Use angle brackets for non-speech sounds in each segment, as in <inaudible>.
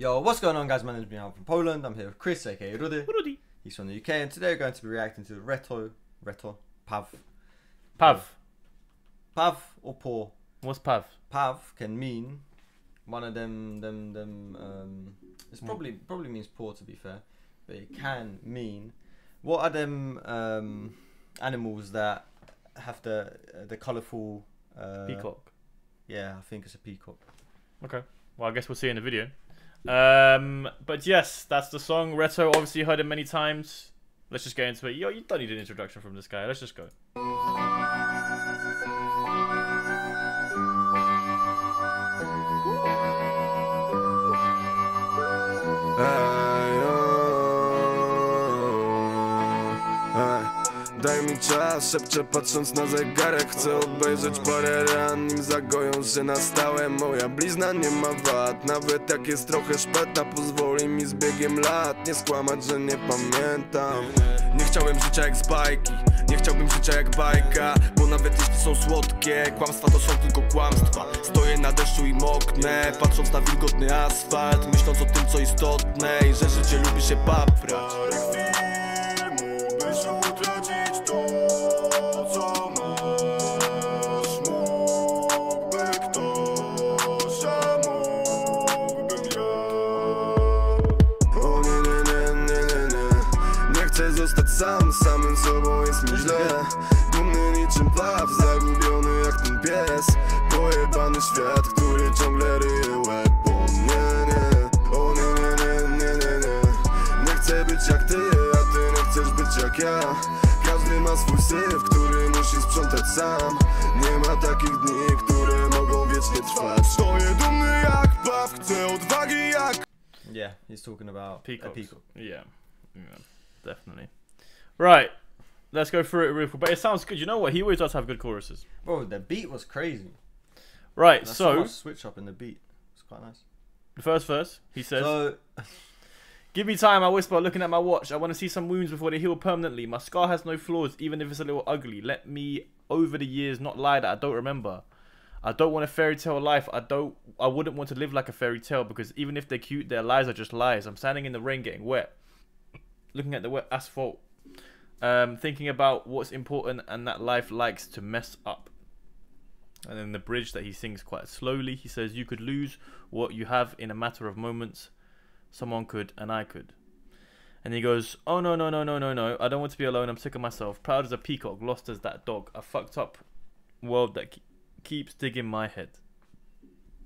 Yo, what's going on, guys? My name is Michał from Poland. I'm here with Chris, aka Rudy. Rudy. He's from the UK, and today we're going to be reacting to the Reto, Reto, Pav, Pav. Pav or Poor. What's Pav? Pav can mean one of them, them, them. Um, it's probably probably means poor to be fair, but it can mean what are them um, animals that have the uh, the colourful uh, Peacock. Yeah, I think it's a peacock. Okay. Well, I guess we'll see in the video. Um, but yes, that's the song. Reto, obviously, heard it many times. Let's just get into it. Yo, you don't need an introduction from this guy. Let's just go. Czas, szepczę patrząc na zegarek. Chcę obejrzeć parę ran, nim zagoją się na stałe. Moja blizna nie ma wad, nawet jak jest trochę szpetna Pozwoli mi z biegiem lat, nie skłamać, że nie pamiętam. Nie chciałem życia jak z bajki, nie chciałbym życia jak bajka Bo nawet jeśli są słodkie, kłamstwa to są tylko kłamstwa. Stoję na deszczu i moknę, patrząc na wilgotny asfalt Myśląc o tym co istotne i że życie lubi się paprać zostać sam, samym sobą jest mi źle Dumny niczym paw, zagubiony jak ten pies Pojebany świat, który ciągle ryje łeb O nie, nie, o nie, nie, nie, nie, nie, nie Nie chcę być jak ty, a ty nie chcesz być jak ja Każdy ma swój syf, który musi sprzątać sam Nie ma takich dni, które mogą wiecznie trwać Stoję dumny jak paw, chcę odwagi jak Yeah, he's talking about a Peacocks. peacock. Yeah. yeah. Definitely. Right. Let's go through it real quick. But it sounds good. You know what? He always does have good choruses. Bro, the beat was crazy. Right. That's so, switch up in the beat. It's quite nice. the first verse, he says. So, <laughs> Give me time, I whisper, looking at my watch. I want to see some wounds before they heal permanently. My scar has no flaws, even if it's a little ugly. Let me, over the years, not lie that I don't remember. I don't want a fairy tale life. I don't. I wouldn't want to live like a fairy tale because even if they're cute, their lies are just lies. I'm standing in the rain, getting wet, looking at the wet asphalt, um, thinking about what's important and that life likes to mess up. And then the bridge that he sings quite slowly. He says, "You could lose what you have in a matter of moments." someone could and I could. And he goes, Oh no, no, no, no, no, no. I don't want to be alone. I'm sick of myself. Proud as a peacock, lost as that dog. A fucked up world that ke- keeps digging my head.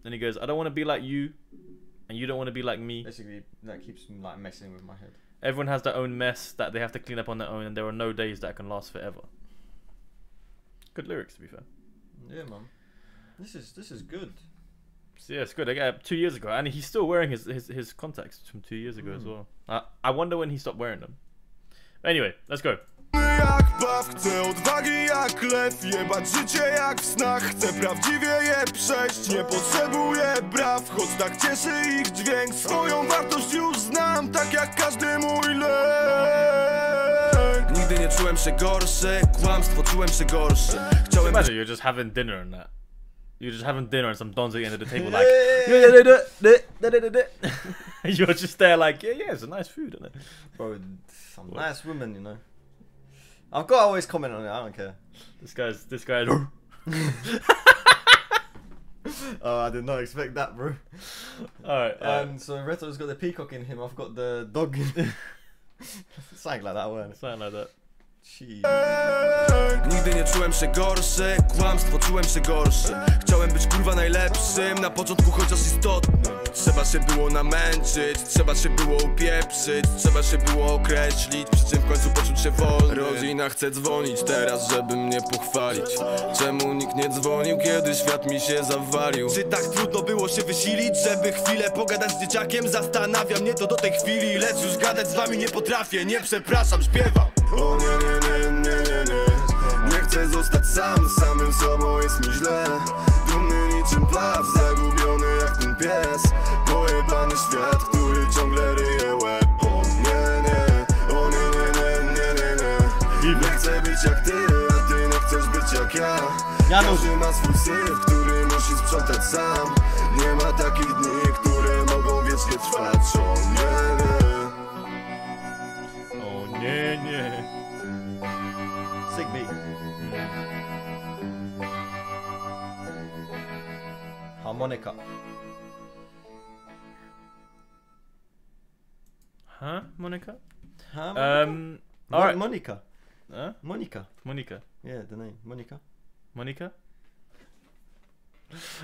Then he goes, I don't want to be like you, and you don't want to be like me. basically, that keeps like messing with my head. Everyone has their own mess that they have to clean up on their own, and there are no days that can last forever. Good lyrics, to be fair. Yeah, man. This is this is good. So, yeah, it's good. I got two years ago, and he's still wearing his his, his contacts from two years ago as Mm. well. I, I wonder when he stopped wearing them. Anyway, let's go. Jak paw, chcę odwagi jak lew Jebać życie jak w snach, chcę prawdziwie je przejść Nie potrzebuję braw, choć tak cieszy ich dźwięk Swoją wartość już znam, tak jak każdy mój lek Nigdy nie czułem się gorszy, kłamstwo czułem się gorszy Chciałem Imagine you're just having dinner and that. You're just having dinner and some dons at the end of the table like you're just there like yeah yeah it's a nice food isn't it? Bro, some What? nice women, you know. I've got to always comment on it. I don't care. This guy's this guy. <laughs> <laughs> Oh, I did not expect that, bro. All right. Um, so Reto's got the peacock in him. I've got the dog in. <laughs> Something like that, weren't it? something like that. Jeez. Nigdy nie czułem się gorszy, kłamstwo czułem się gorszy Chciałem być kurwa najlepszym, na początku chociaż istotnym Trzeba się było namęczyć, trzeba się było upieprzyć Trzeba się było określić, przy czym w końcu poczuć się wolny. Rodzina chce dzwonić teraz, żeby mnie pochwalić. Czemu nikt nie dzwonił, kiedy świat mi się zawalił? Czy tak trudno było się wysilić, żeby chwilę pogadać z dzieciakiem? Zastanawia mnie to do tej chwili, lecz już gadać z wami nie potrafię. Nie przepraszam, śpiewam. O nie, nie, nie, nie, nie, nie Nie. Chcę zostać sam, samym sobą jest mi źle. Dumny niczym plaw, zagubiony ten pies. Pojebany świat, który ciągle ryje łeb. O nie, nie, o nie, nie, nie, nie, nie, nie Nie. Chcę być jak ty, a ty nie chcesz być jak ja. Janusz. Każdy ma swój syf, który musi sprzątać sam. Nie ma takich dni, które mogą wiecznie trwać. O nie, nie. O nie, nie. Sygmej harmonica. Huh, Monica? Huh, Monica? Um, Mo- all right. Monica. Huh? Monica. Monica. Yeah, the name. Monica. Monica?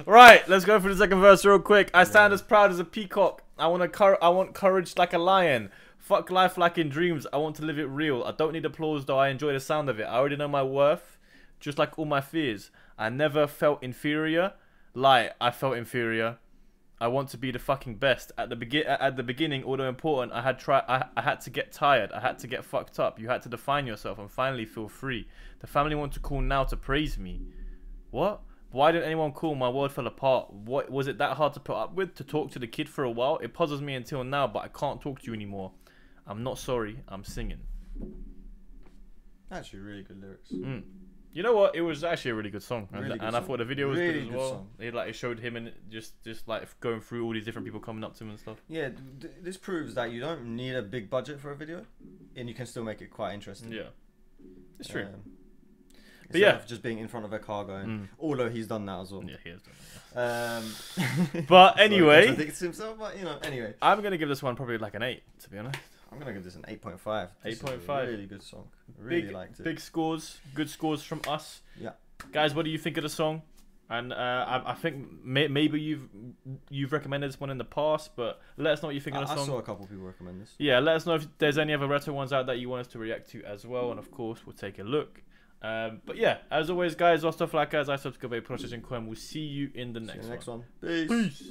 Right, let's go for the second verse real quick. I stand Yeah. as proud as a peacock. I want a cur- I want courage like a lion. Fuck life like in dreams. I want to live it real. I don't need applause though. I enjoy the sound of it. I already know my worth, just like all my fears. I never felt inferior. Lie, I felt inferior. I want to be the fucking best. At the begin at the beginning, although important, I had try I, I had to get tired. I had to get fucked up. You had to define yourself and finally feel free. The family want to call now to praise me. What? Why didn't anyone call? My world fell apart. What was it that hard to put up with? To talk to the kid for a while? It puzzles me until now, but I can't talk to you anymore. I'm not sorry. I'm singing. Actually, really good lyrics. Mm. You know what? It was actually a really good song, and, Really good and I thought the video was Really good as well. song. It like it showed him and just just like going through all these different people coming up to him and stuff. Yeah, d- this proves that you don't need a big budget for a video, and you can still make it quite interesting. Yeah, it's true. Um, But yeah. of just being in front of a car going. Mm. Although he's done that as well. Yeah, he has done that. Um, But <laughs> anyway- contradicts himself. But you know, anyway, I'm gonna give this one probably like an eight, to be honest. I'm gonna give this an 8.5. This is a 8.5. Really good song. Really big, liked it. big scores, good scores from us. Yeah. guys, what do you think of the song? And uh, I, I think may, maybe you've you've recommended this one in the past, but let us know what you think I, of the song. I saw a couple people recommend this. Yeah, let us know if there's any other Reto ones out that you want us to react to as well, and of course we'll take a look. Um, but yeah, as always, guys, all stuff like as I subscribe, proszę, dziękuję. We'll see you in the See you next in the next one. one. Peace. Peace.